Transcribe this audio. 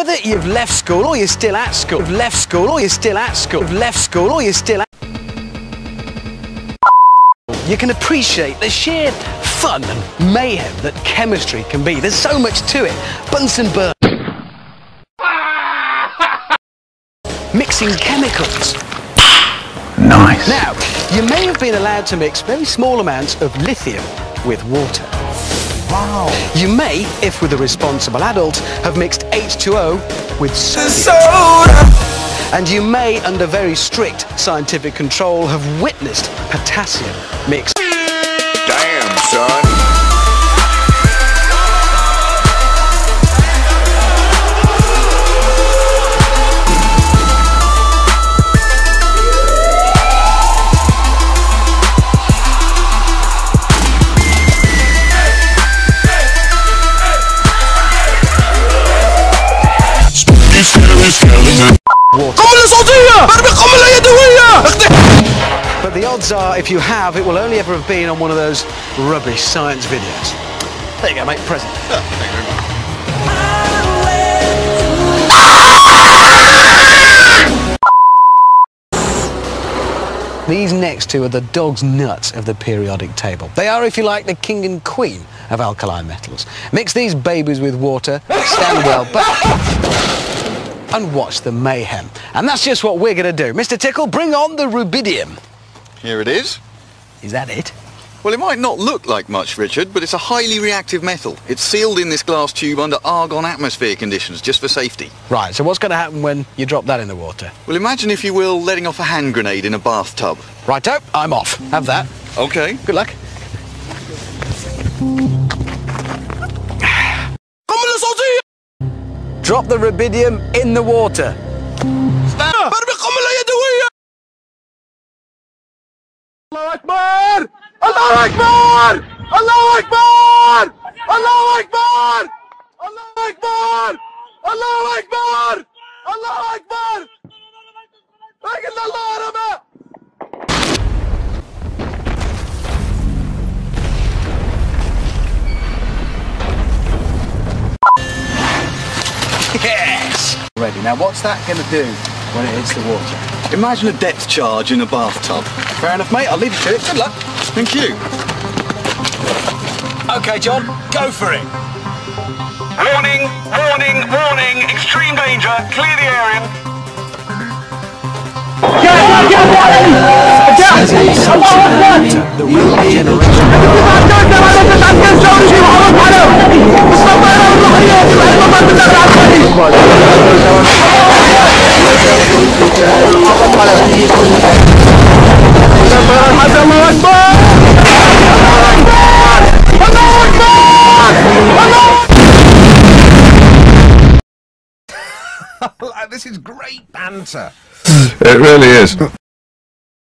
Whether you've left school or you're still at school, you've left school or you're still at school, you've left school or you're still at you can appreciate the sheer fun and mayhem that chemistry can be. There's so much to it. Bunsen burn. Mixing chemicals. Nice. Now, you may have been allowed to mix very small amounts of lithium with water. Wow. You may, if with a responsible adult, have mixed H2O with sodium. Soda. And you may, under very strict scientific control, have witnessed potassium mixed. Damn, son. قبل صوتية برمي قبل يدوية But the odds are, if you have, it will only ever have been on one of those rubbish science videos. There you go, mate, present. These next two are the dog's nuts of the periodic table. They are, if you like, the king and queen of alkali metals. Mix these babies with water, stand well back, and watch the mayhem. And that's just what we're going to do. Mr. Tickle, bring on the rubidium. Here it is. Is that it? Well, it might not look like much, Richard, but it's a highly reactive metal. It's sealed in this glass tube under argon atmosphere conditions, just for safety. Right, so what's going to happen when you drop that in the water? Well, imagine, if you will, letting off a hand grenade in a bathtub. Righto, I'm off. Have that. Okay. Good luck. Drop the rubidium in the water. Stop. Allah Akbar! Allah Akbar! Allah Akbar! Allah Akbar! Allah Akbar! Allah Akbar! Allah Akbar! Lakin Allah Rabbi! Ready. Now, what's that going to do when it hits the water? Imagine a depth charge in a bathtub. Fair enough, mate. I'll leave you to it. Good luck. Thank you. Okay, John, go for it. Warning, warning, warning, extreme danger, clear the area. The real generation. This is great banter. It really is.